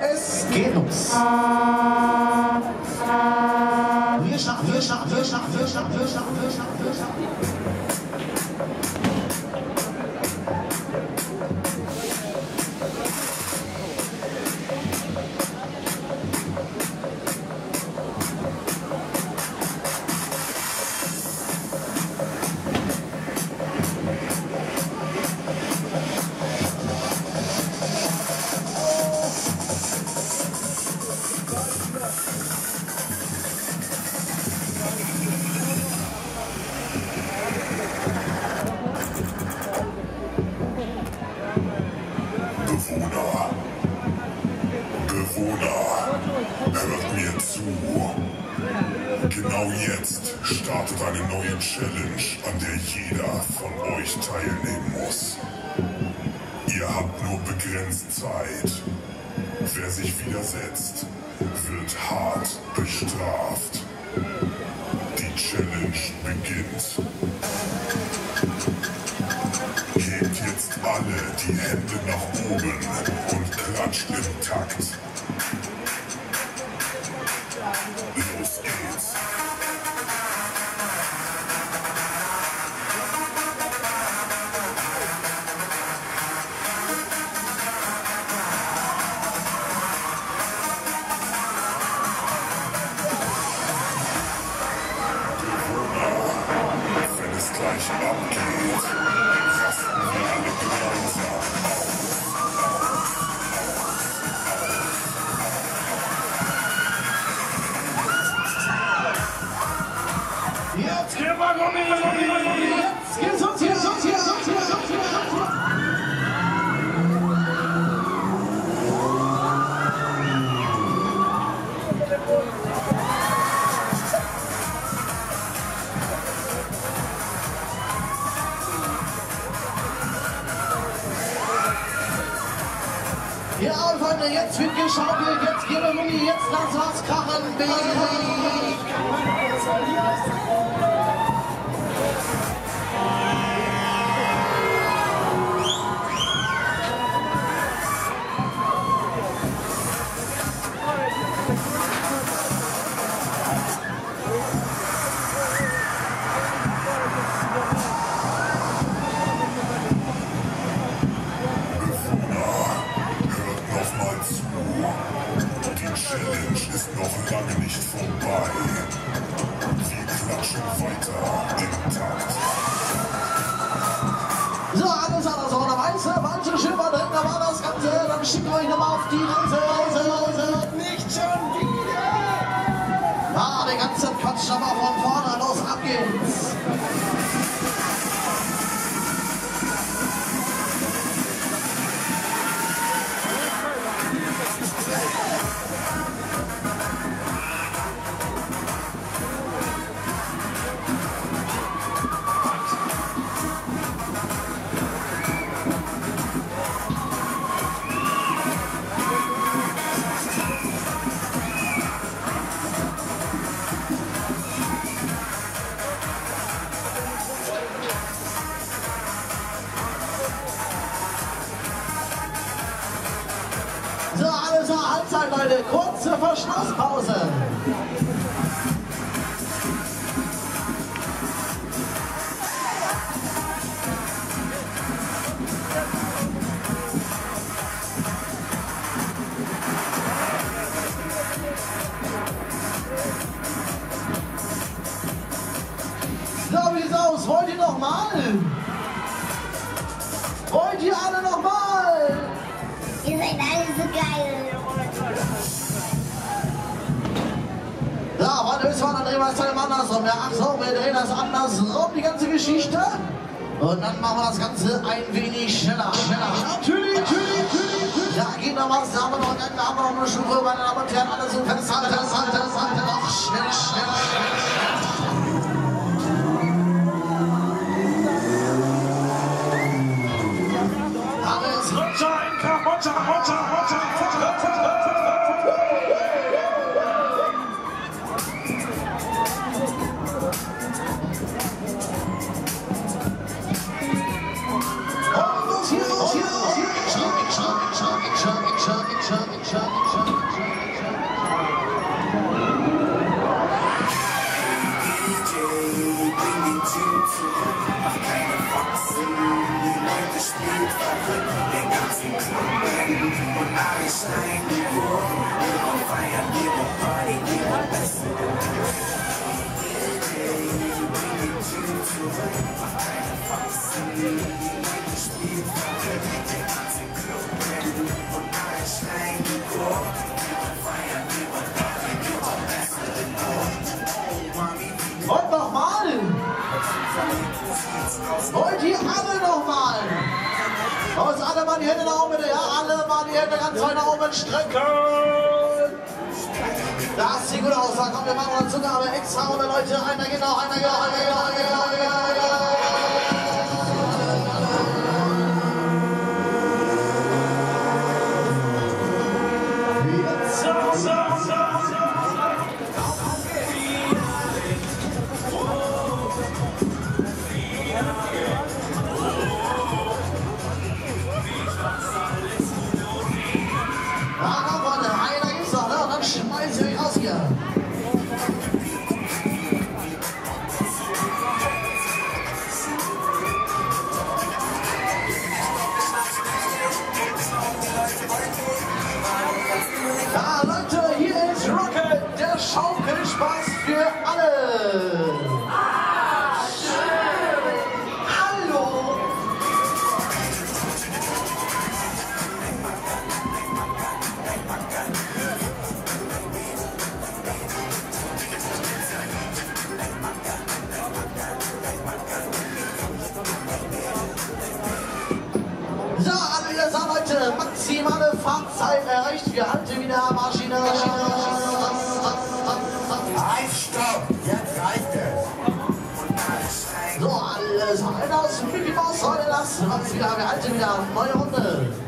Es geht los. Wir starten, wir starten, wir starten, wir starten, wir starten, wir starten, wir starten. Startet eine neue Challenge, an der jeder von euch teilnehmen muss. Ihr habt nur begrenzt Zeit. Wer sich widersetzt, wird hart bestraft. Die Challenge beginnt. Hebt jetzt alle die Hände nach oben und klatscht im Takt. Wenn es gleich abgeht, rasten wir alle gemeinsam aus. Jetzt gehen wir Freunde, jetzt wird geschaukelt, jetzt gehen wir Gummi, jetzt lass was krachen, Baby. Challenge ist noch lange nicht vorbei. Wir klatschen weiter im Takt. So, alles anders, oder weiße, manche Schiffer drin, da war das Ganze, dann schickt euch nochmal auf die Reise, Reise, Reise. Nicht schon wieder! Ah, der ganze Quatsch, aber von vorne, los, ab geht's. So, alles klar, Halbzeit, Leute, kurze Verschnaufpause. So, wie sieht's aus? Wollt ihr noch mal? Wollt ihr alle noch wir es dann andersrum. Ja, ach so, wir drehen das andersrum, die ganze Geschichte. Und dann machen wir das Ganze ein wenig schneller. Schneller. Natürlich, natürlich, natürlich. Ja, geht noch was, da haben wir noch, da haben wir noch eine Stufe, meine Damen und Herren, alles so festhalten, festhalten, festhalten, noch schneller, schneller, schneller. Und alle mal die Hände nach oben. Ja, alle mal die Hände ganz weit nach oben strecken. Das sieht gut aus. Da kommen wir machen dazu aber extra Runde, Leute. Einer geht noch, einer geht noch, einer geht noch, einer geht noch, einer geht maximale Fahrzeit erreicht. Wir halten wieder Maschine. Maschine. Halt, stopp! Jetzt reicht es! So, alles aus Mickey Mouse heute lassen. Wir halten wieder neue Runde.